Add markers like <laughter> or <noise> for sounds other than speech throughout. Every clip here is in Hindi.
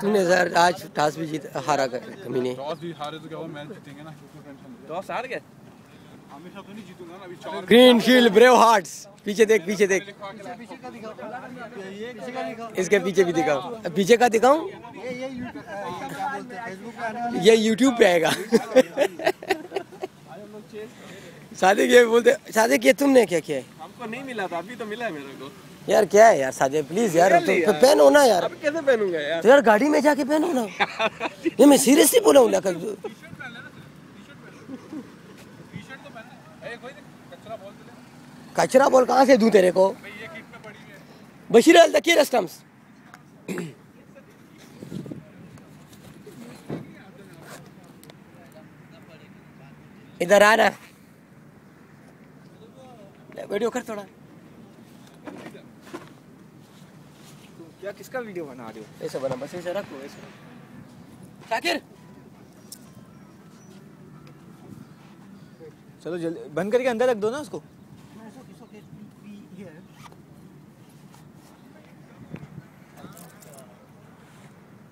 तूने सर आज टॉस भी जीत हारा कर कमीने। टॉस भी हारे तो क्या हुआ मैच जीतेंगे ना? टॉस हार गए? हमेशा तो नहीं जीतूँगा ना अभी चार ग्रीन शील्ड ब्रेव हार्ट्स। पीछे देख पीछे देख। इसके पीछे भी दिखाओ। पीछे का दिखाऊँ? ये यूट्यूब पे आएगा। <laughs> सादिक ये बोलते सादिक ये तुमने क्या किया है? हमको नहीं मिला था अभी तो मिला है मेरे को। यार क्या है यार सादिक प्लीज़ यार तो, तो पहनो ना यार। अब कैसे पहनूँगा यार? तो यार गाड़ी में जाके पहनो ना। <laughs> ये मैं सीरियसली बोला हूँ लगा कचरा बोल कहाँ से दूँ तेरे को? बशीर अल तकीर स्टम्स इधर आ ना। वीडियो कर थोड़ा। क्या किसका वीडियो बना रहे हो? ऐसे बना बस ऐसे रख ऐसे शाकिर! चलो जल्दी बंद करके अंदर रख दो ना उसको।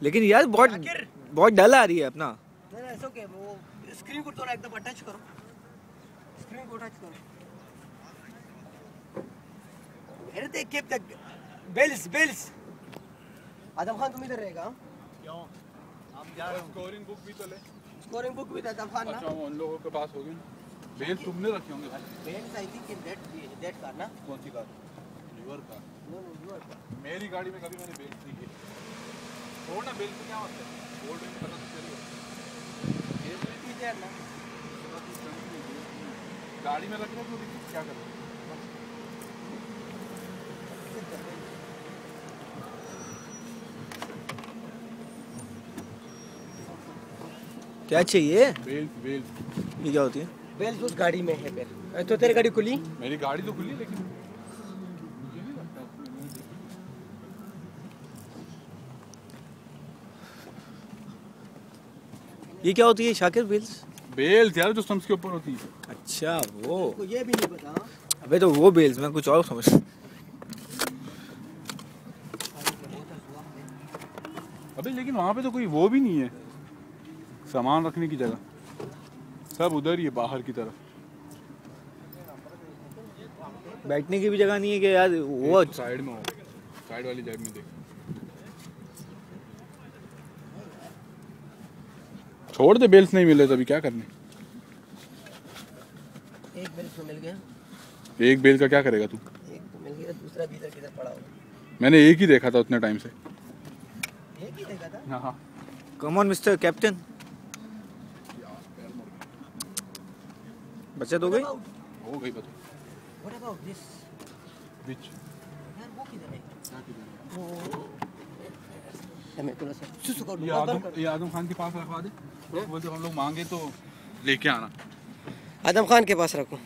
लेकिन यार बहुत बहुत डल आ रही है अपना। वो स्क्रीन को थोड़ा एकदम टच करो। स्क्रीन को टच करो। अरे देख तक बेल्स बेल्स आदम खान तुम इधर रहेगा। क्यों? हम जा रहे हैं स्कोरिंग बुक भी तो ले। स्कोरिंग बुक भी था आदम खान ना। अच्छा वो उन लोगों के पास होगी बेल तुमने रखे होंगे भाई bells I think in that that car ना? कौन सी car lever car no no you are मेरी गाड़ी में कभी मैंने बेल नहीं की छोड़ ना बेल से क्या होता है? गोल्ड में पता तो चलेगा ये बोलती है ना। गाड़ी में रख रहे तो क्या करो। क्या चाहिए? बेल बेल ये क्या होती है? बेल्स उस गाड़ी में है बेल तो तेरी गाड़ी खुली? मेरी गाड़ी तो खुली लेकिन। ये क्या होती है शाकिर बिल्स बेल यार जो स्टम्प्स के ऊपर होती है। अच्छा वो। को ये भी नहीं पता? अबे तो वो बेल्स मैं कुछ और समझ अबे लेकिन वहाँ पे तो कोई वो भी नहीं है। सामान रखने की जगह। सब उधर ही है बाहर की तरफ़। बैठने की भी जगह नहीं है कि यार वो साइड में हो। साइड वाली जगह में देख। छोड़ दे बेल्स नहीं मिले तो अभी क्या करने? एक बेल्स तो मिल गया। एक बेल का क्या करेगा तू? एक तो मिल गया दूसरा भी इधर किधर पड़ा होगा? मैंने एक ही देखा था उतने टाइम से। एक ही देखा था? हाँ हाँ। कम ऑन मिस्टर कैप्टन बचत हो गई? हो गई बचत। व्हाट अबाउट दिस व्हिच यार वो किधर है? वो कर ये आदम ये आदम खान के पास रखवा दे। वो जो हम लोग मांगे तो लेके आना। आदम खान के पास रखो।